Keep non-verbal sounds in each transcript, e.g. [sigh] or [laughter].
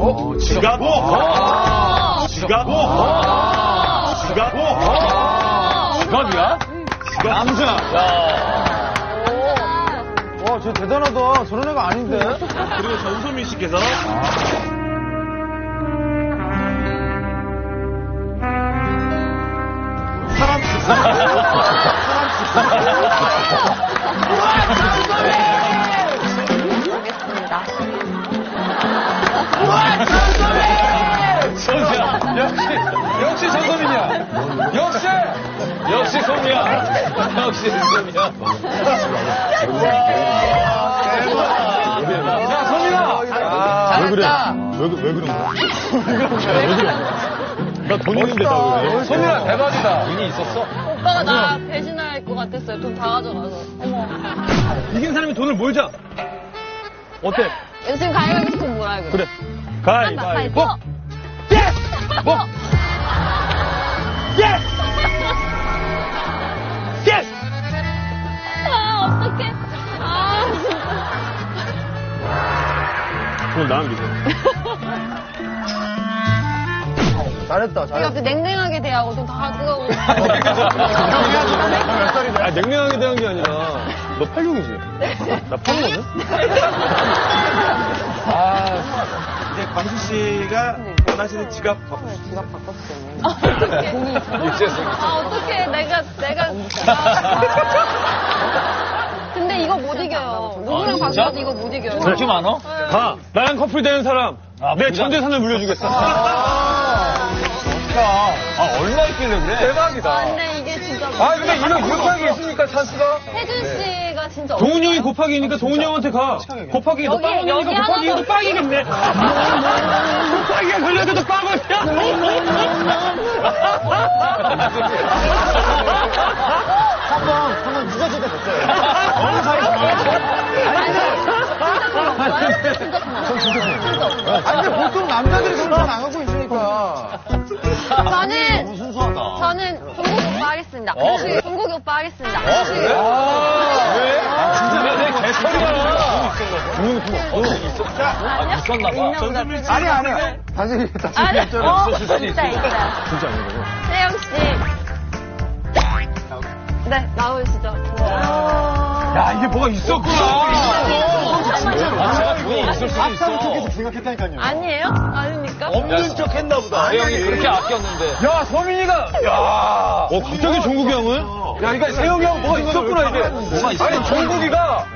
오, 지갑. 오, 지갑. 오, 지갑. 오, 지갑이야? 남자. 와, 쟤 대단하다. 저런 애가 아닌데. 그리고 전소민 씨께서 소미야. 역시 소미야. 야, 소민아! 왜 그래? 왜, 그- 왜 그런 거야? 왜 거야? 나돈 있는데 나 왜? 소민아, 대박이다. 돈이 있었어? 오빠가 나 배신할 것 같았어요. 돈 다 가져가서. 어머. 이긴 사람이 돈을 몰자. 어때? 요즘 가위바위보 돈 뭐라 그래? 그래. 가위바위보. 뭐? Yes! Yes! 그럼 나만 믿어. 잘했다, 잘했다. 갑자기 냉랭하게 대하고 돈 다 가져가고. [laughs] 아, 냉랭하게 대한 게 아니라, 너 86이지? 나 85거든? [laughs] 아, 이제 광수 씨가 원하시는 지갑 갖고 지갑 바꿨어요. [laughs] 육체성. 아, 어떡해. 내가, 내가. 근데 이거 못 이겨요. 누구랑 진짜? 바꿔도 이거 못 이겨요. 그렇게 많어? 가! 나랑 커플 되는 사람, 아, 내. 전 재산을 물려주겠어. 아, 얼마 있길래 그래? 대박이다. 아, 근데 이게 진짜. 아, 근데 이거 이렇게 있으니까 찬스가? 혜준 씨가 진짜. 동훈이 형이 곱하기니까 동훈이 형한테 가. 곱하기 너 여기, 빵원이니까 여기 곱하기 하나 도 빵이겠네. 곱하기가 걸려도 빵원이야. 한번, 한번 늦어질 때 됐어요. 너무 잘했어. 아니, 근데 보통 남자들이 그런 거 나가고 있으니까. 저는, 순수하다. 저는 종국이 오빠 하겠습니다. 어, 그래? 종국이 오빠 하겠습니다. 아, 그래? 왜? 아, 진짜 내 개털이야. 동훈이 그거 아, 있었나봐. 아니, 아니. 다시, 다시. 아니, 어, 진짜. 있다. 진짜 아니거든. 세영 씨. 네, 나오시죠. 야, 이게 뭐가 있었구나. 아, 돈이 있을 수도 있어. 생각했다니까요. 아니에요? 아닙니까? 없는 척 했나 보다. 세영이 그렇게 아꼈는데. 야, 서민이가, 야. 어, 갑자기 종국이 형은? 야, 이거 세영이 형 뭐가 있었구나, 이게. 아니, 종국이가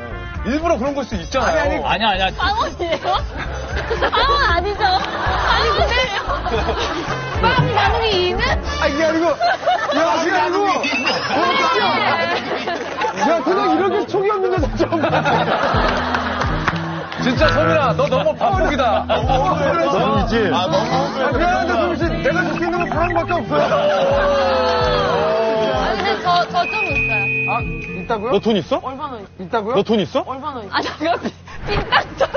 일부러 그런 걸 수 있잖아요. 아니, 아니. 아니야, 아니야. 빵원이에요? 빵원 [laughs] 아니죠? 아니, 근데. 빵 나누기 2는? 아, 이게 아니고. 야, 이게 아니고. 야, 그냥 이렇게 촉이 없는데, 진짜. 진짜 소민아, 너 너무 파워룩이다. 너무이지? 아, 미안한데, 소민 씨. 내가 느끼는 건 사랑밖에 없어요. 아, 근데 저, 저 좀 있어요. 아, 있다고요? 너 돈 있어? 얼마나 있어요? 있다고요? 너 돈 있어? 얼마나 있어요? 아, 잠깐. 삥땅 좀.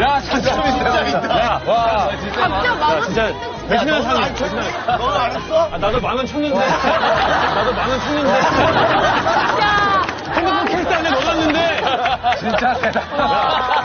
야, 진짜 재밌다. 야, 와, 진짜. 갑자기 만 원. 진짜 배신하는 사람이 배신하는 너는 안 했어? 아, 나도 만원 쳤는데. 나도 만원 쳤는데. 야! 핸드폰 케이스 안에 넣어놨는데. 진짜 대단하다.